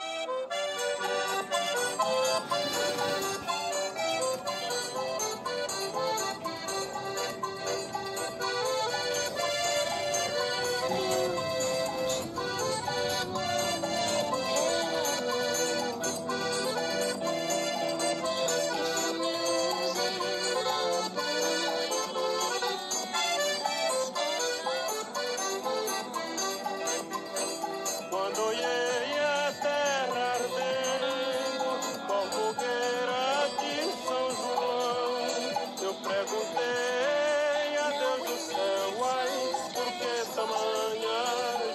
Música perguntei a Deus do céu, ai, por que tamanha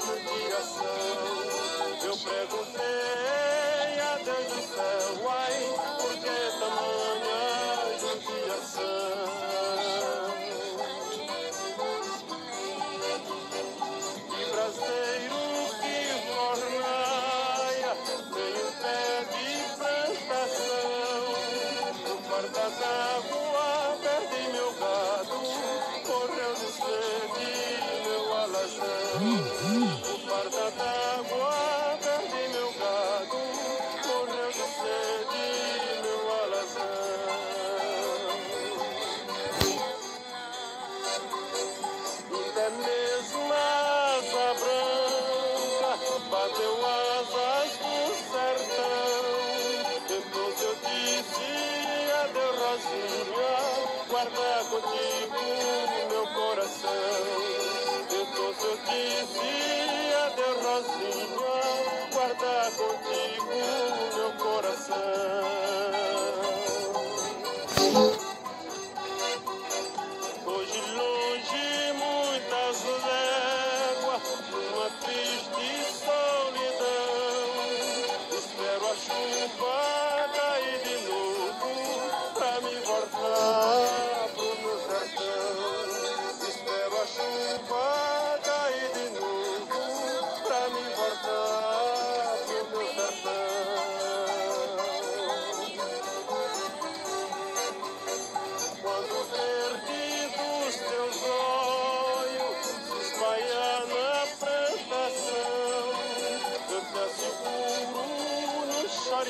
judiação? Eu perguntei a Deus do céu, ai, por que tamanha judiação? E braseiro que fornaia, tem o pé de plantação, no quarto da morreu no do meu alazão, O parta d'água, perdi meu gado, morreu no sede meu alazão. Até mesmo a asa branca bateu asas do sertão. Depois eu disse, adeus, Rosinha, guarda contigo coração. Eu tô só dizia de rosinha, guarda contigo o meu coração.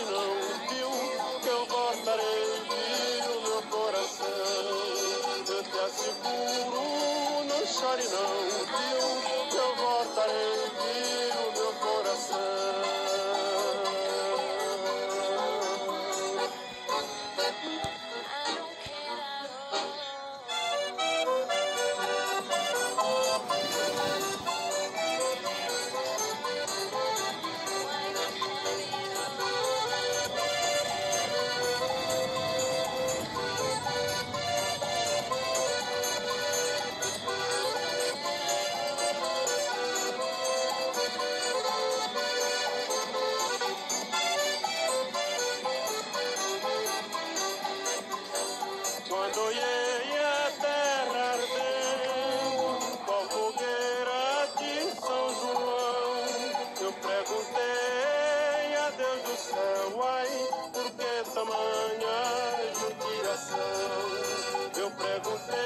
não viu que eu cortarei. Quando ia a terra ardendo, qual fogueira de São João, eu perguntei a Deus do céu, ai, por que tamanha judiação? Eu perguntei.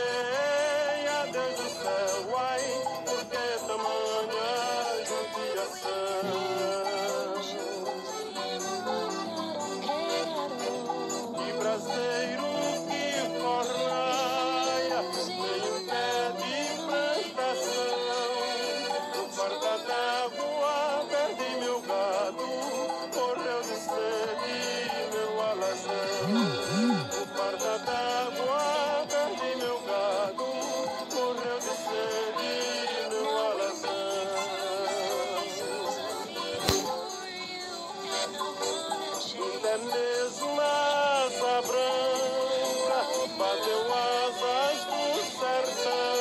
É mesmo asa branca, bateu asas do sertão.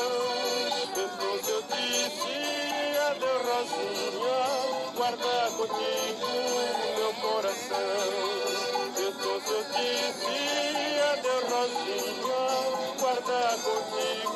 Depois eu disse é adeus, Rosinha, guarda contigo meu coração. Depois eu disse é adeus, Rosinha, guarda contigo.